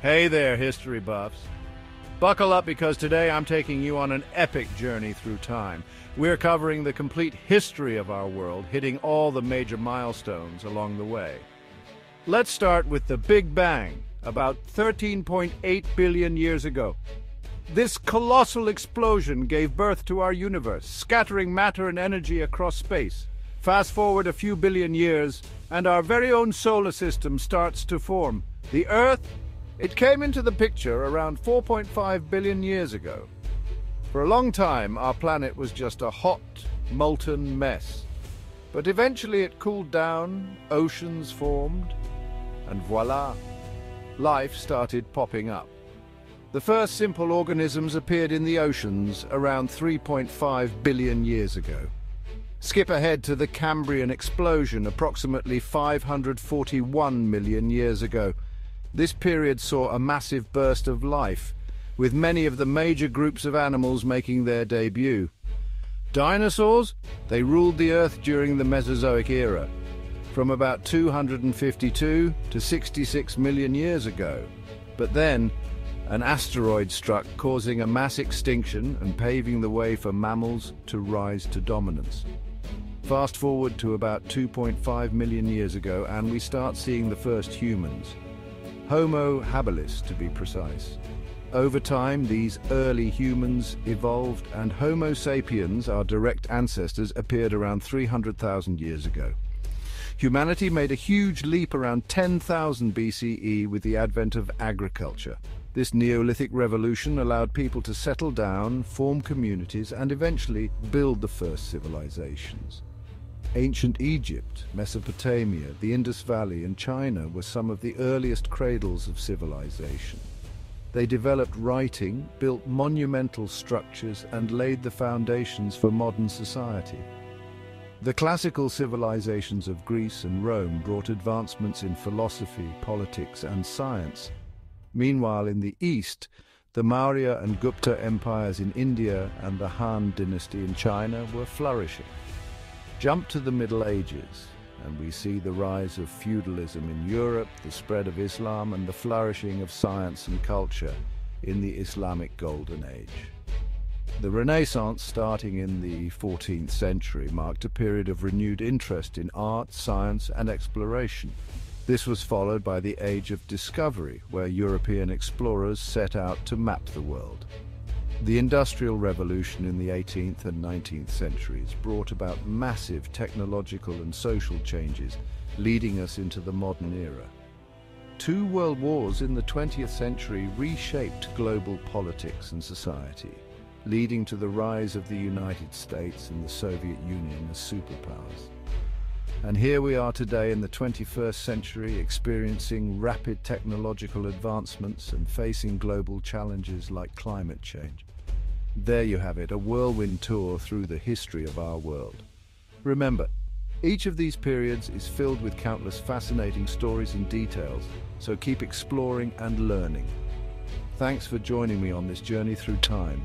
Hey there, history buffs. Buckle up because today I'm taking you on an epic journey through time. We're covering the complete history of our world, hitting all the major milestones along the way. Let's start with the Big Bang, about 13.8 billion years ago. This colossal explosion gave birth to our universe, scattering matter and energy across space. Fast forward a few billion years, and our very own solar system starts to form. The Earth it came into the picture around 4.5 billion years ago. For a long time, our planet was just a hot, molten mess. But eventually it cooled down, oceans formed, and voila, life started popping up. The first simple organisms appeared in the oceans around 3.5 billion years ago. Skip ahead to the Cambrian explosion approximately 541 million years ago. This period saw a massive burst of life, with many of the major groups of animals making their debut. Dinosaurs? They ruled the Earth during the Mesozoic era, from about 252 to 66 million years ago. But then, an asteroid struck, causing a mass extinction and paving the way for mammals to rise to dominance. Fast forward to about 2.5 million years ago, and we start seeing the first humans. Homo habilis to be precise. Over time, these early humans evolved and Homo sapiens, our direct ancestors, appeared around 300,000 years ago. Humanity made a huge leap around 10,000 BCE with the advent of agriculture. This Neolithic revolution allowed people to settle down, form communities, and eventually build the first civilizations. Ancient Egypt, Mesopotamia, the Indus Valley and China were some of the earliest cradles of civilization. They developed writing, built monumental structures and laid the foundations for modern society. The classical civilizations of Greece and Rome brought advancements in philosophy, politics and science. Meanwhile, in the East, the Maurya and Gupta empires in India and the Han dynasty in China were flourishing. Jump to the Middle Ages, and we see the rise of feudalism in Europe, the spread of Islam, and the flourishing of science and culture in the Islamic Golden Age. The Renaissance, starting in the 14th century, marked a period of renewed interest in art, science, and exploration. This was followed by the Age of Discovery, where European explorers set out to map the world. The Industrial Revolution in the 18th and 19th centuries brought about massive technological and social changes, leading us into the modern era. Two world wars in the 20th century reshaped global politics and society, leading to the rise of the United States and the Soviet Union as superpowers. And here we are today in the 21st century experiencing rapid technological advancements and facing global challenges like climate change. There you have it, a whirlwind tour through the history of our world. Remember, each of these periods is filled with countless fascinating stories and details, so keep exploring and learning. Thanks for joining me on this journey through time.